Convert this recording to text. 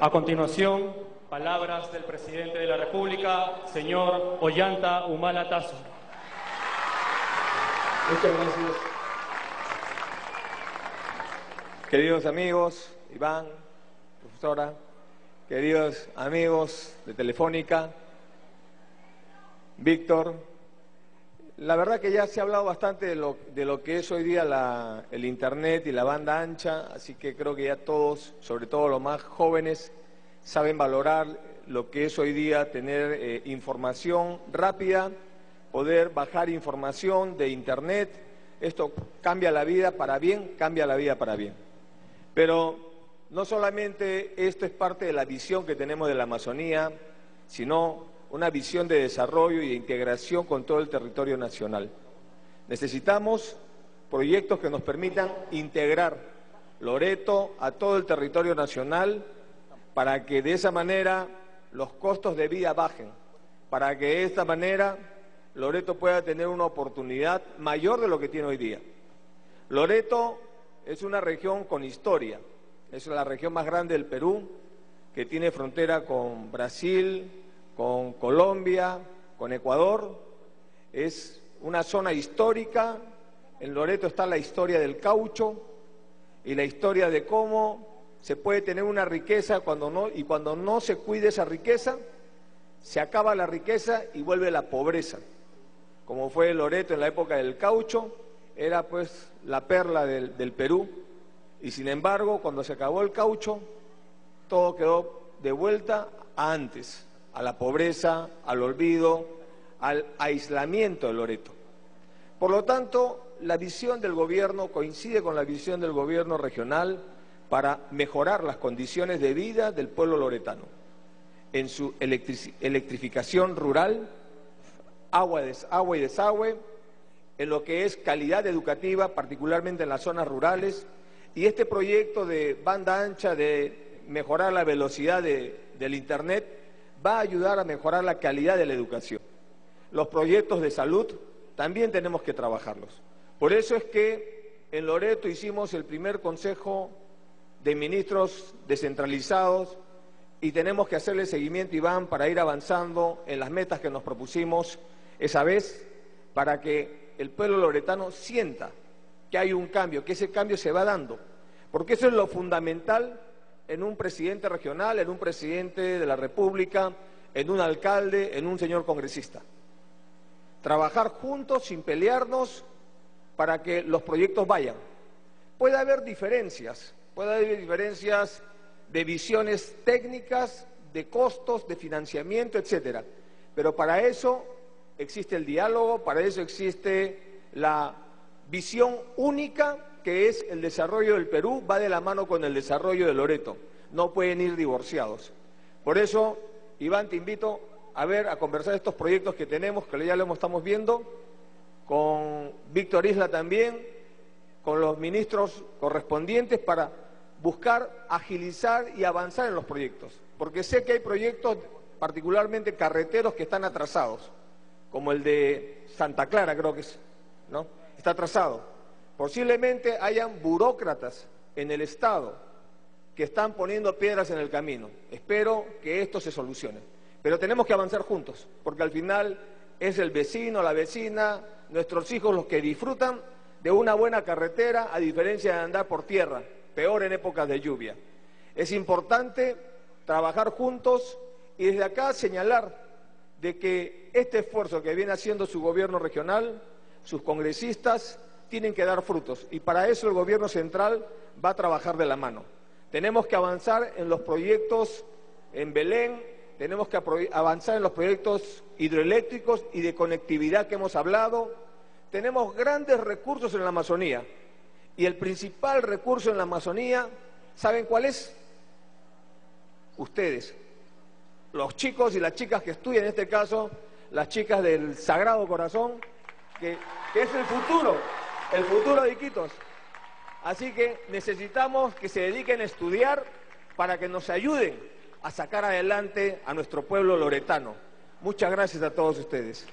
A continuación, palabras del presidente de la República, señor Ollanta Humala Tazo. Muchas gracias. Queridos amigos, Iván, profesora, queridos amigos de Telefónica, Víctor, la verdad que ya se ha hablado bastante de lo, de lo que es hoy día el Internet y la banda ancha, así que creo que ya todos, sobre todo los más jóvenes, saben valorar lo que es hoy día tener eh, información rápida, poder bajar información de Internet. Esto cambia la vida para bien, cambia la vida para bien. Pero no solamente esto es parte de la visión que tenemos de la Amazonía, sino una visión de desarrollo y de integración con todo el territorio nacional. Necesitamos proyectos que nos permitan integrar Loreto a todo el territorio nacional para que de esa manera los costos de vida bajen, para que de esta manera Loreto pueda tener una oportunidad mayor de lo que tiene hoy día. Loreto es una región con historia, es la región más grande del Perú, que tiene frontera con Brasil, con Colombia, con Ecuador. Es una zona histórica. En Loreto está la historia del caucho y la historia de cómo se puede tener una riqueza cuando no, y cuando no se cuide esa riqueza, se acaba la riqueza y vuelve la pobreza. Como fue Loreto en la época del caucho, era pues la perla del, Perú y sin embargo cuando se acabó el caucho todo quedó de vuelta a antes, a la pobreza, al olvido, al aislamiento de Loreto. Por lo tanto, la visión del gobierno coincide con la visión del gobierno regional para mejorar las condiciones de vida del pueblo loretano en su electrificación rural, agua y desagüe, en lo que es calidad educativa, particularmente en las zonas rurales, y este proyecto de banda ancha de mejorar la velocidad del Internet va a ayudar a mejorar la calidad de la educación. Los proyectos de salud también tenemos que trabajarlos. Por eso es que en Loreto hicimos el primer Consejo de Ministros descentralizados y tenemos que hacerle seguimiento, Iván, para ir avanzando en las metas que nos propusimos esa vez, para que el pueblo loretano sienta que hay un cambio, que ese cambio se va dando. Porque eso es lo fundamental en un presidente regional, en un presidente de la República, en un alcalde, en un señor congresista. Trabajar juntos sin pelearnos para que los proyectos vayan. Puede haber diferencias, puede haber diferencias de visiones técnicas, de costos, de financiamiento, etcétera. Pero para eso existe el diálogo, para eso existe la visión única que es el desarrollo del Perú, va de la mano con el desarrollo de Loreto. No pueden ir divorciados. Por eso, Iván, te invito a ver, a conversar estos proyectos que tenemos, que ya lo estamos viendo, con Víctor Isla también, con los ministros correspondientes para buscar agilizar y avanzar en los proyectos. Porque sé que hay proyectos, particularmente carreteros, que están atrasados como el de Santa Clara, creo que es, ¿no? Está atrasado. Posiblemente hayan burócratas en el Estado que están poniendo piedras en el camino. Espero que esto se solucione. Pero tenemos que avanzar juntos, porque al final es el vecino, la vecina, nuestros hijos los que disfrutan de una buena carretera, a diferencia de andar por tierra, peor en épocas de lluvia. Es importante trabajar juntos y desde acá señalar de que este esfuerzo que viene haciendo su gobierno regional, sus congresistas, tienen que dar frutos. Y para eso el gobierno central va a trabajar de la mano. Tenemos que avanzar en los proyectos en Belén, tenemos que avanzar en los proyectos hidroeléctricos y de conectividad que hemos hablado. Tenemos grandes recursos en la Amazonía. Y el principal recurso en la Amazonía, ¿saben cuál es? Ustedes, los chicos y las chicas que estudian, en este caso, las chicas del Sagrado Corazón, que, es el futuro, el futuro de Iquitos. Así que necesitamos que se dediquen a estudiar para que nos ayuden a sacar adelante a nuestro pueblo loretano. Muchas gracias a todos ustedes.